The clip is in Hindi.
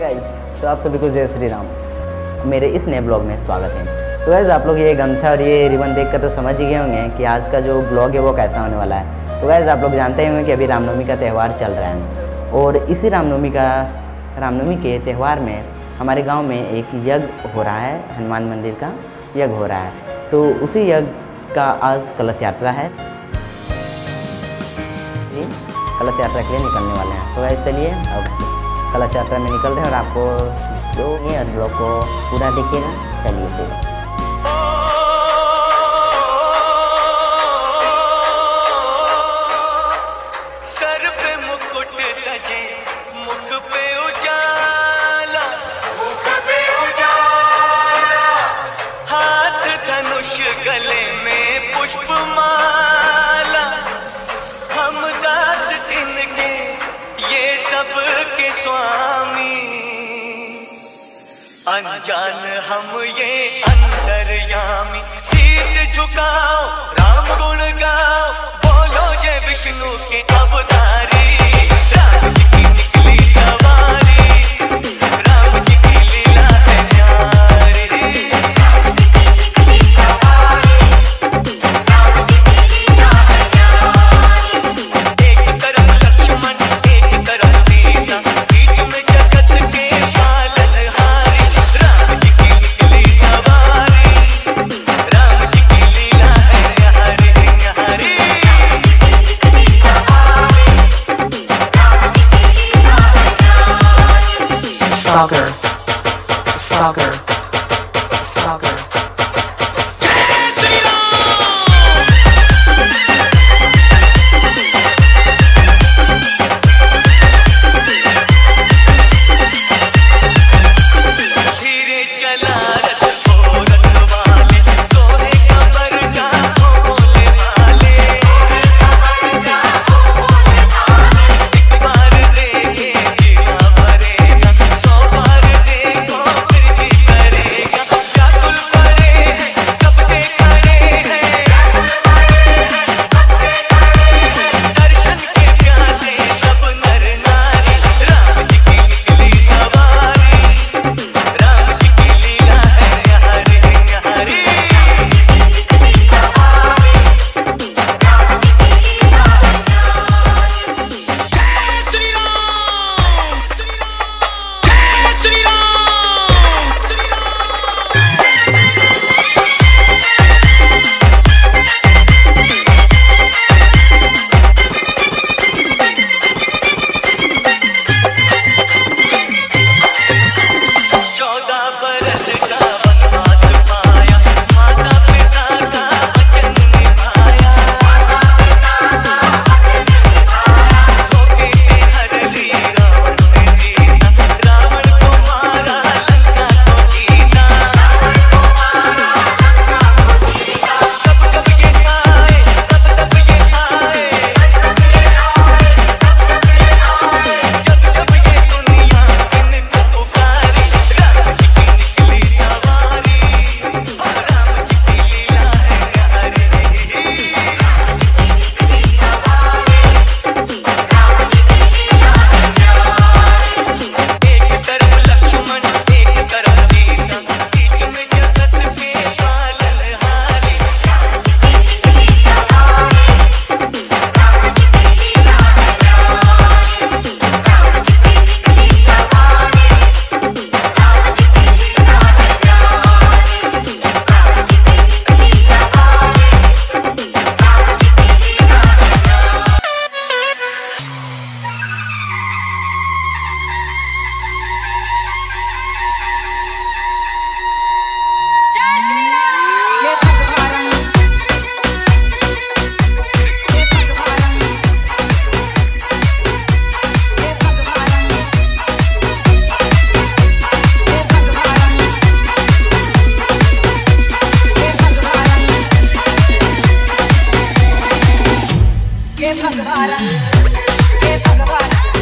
गाइस तो आप सभी को जय श्री राम। मेरे इस नए ब्लॉग में स्वागत है। तो गाइस आप लोग ये गमछा और ये रिबन देख कर तो समझ ही गए होंगे कि आज का जो ब्लॉग है वो कैसा होने वाला है। तो गाइस आप लोग जानते होंगे कि अभी रामनवमी का त्यौहार चल रहा है। और इसी रामनवमी का, रामनवमी के त्यौहार में हमारे गाँव में एक यज्ञ हो रहा है, हनुमान मंदिर का यज्ञ हो रहा है। तो उसी यज्ञ का आज कलश यात्रा है। कलश यात्रा के लिए निकलने वाले हैं। तो गाइस चलिए, अब कलश यात्रा में निकल रहे हैं और आपको जो ये ब्लॉग को पूरा देखिएगा। चलिए फिर। अनजान हम ये अंतर्यामी शीश झुकाओ राम गुण गाओ बोलो जय विष्णु Soccer. Soccer. के भगवान के भगवान।